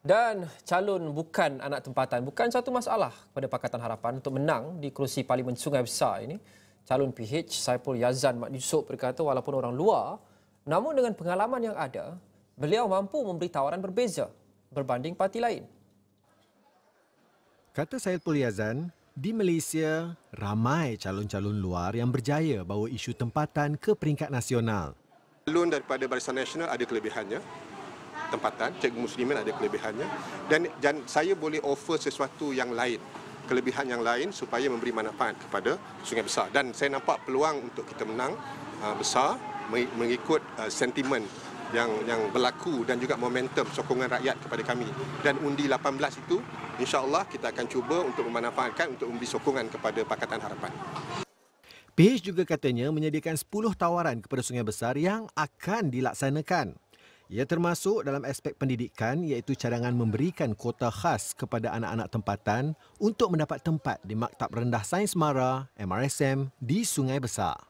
Dan calon bukan anak tempatan bukan satu masalah kepada Pakatan Harapan untuk menang di kerusi Parlimen Sungai Besar ini. Calon PH Saipul Yazan Mak Yusof berkata walaupun orang luar, namun dengan pengalaman yang ada, beliau mampu memberi tawaran berbeza berbanding parti lain. Kata Saipul Yazan, di Malaysia, ramai calon-calon luar yang berjaya bawa isu tempatan ke peringkat nasional. Calon daripada Barisan Nasional ada kelebihannya, tempatan, Cikgu Muslimin ada kelebihannya dan, dan saya boleh offer sesuatu yang lain kelebihan yang lain supaya memberi manfaat kepada Sungai Besar dan saya nampak peluang untuk kita menang uh, besar mengikut uh, sentimen yang yang berlaku dan juga momentum sokongan rakyat kepada kami dan undi 18 itu insya-Allah kita akan cuba untuk memanfaatkan untuk memberi sokongan kepada Pakatan Harapan. PH juga katanya menyediakan 10 tawaran kepada Sungai Besar yang akan dilaksanakan. Ia termasuk dalam aspek pendidikan iaitu cadangan memberikan kuota khas kepada anak-anak tempatan untuk mendapat tempat di Maktab Rendah Sains Mara MRSM di Sungai Besar.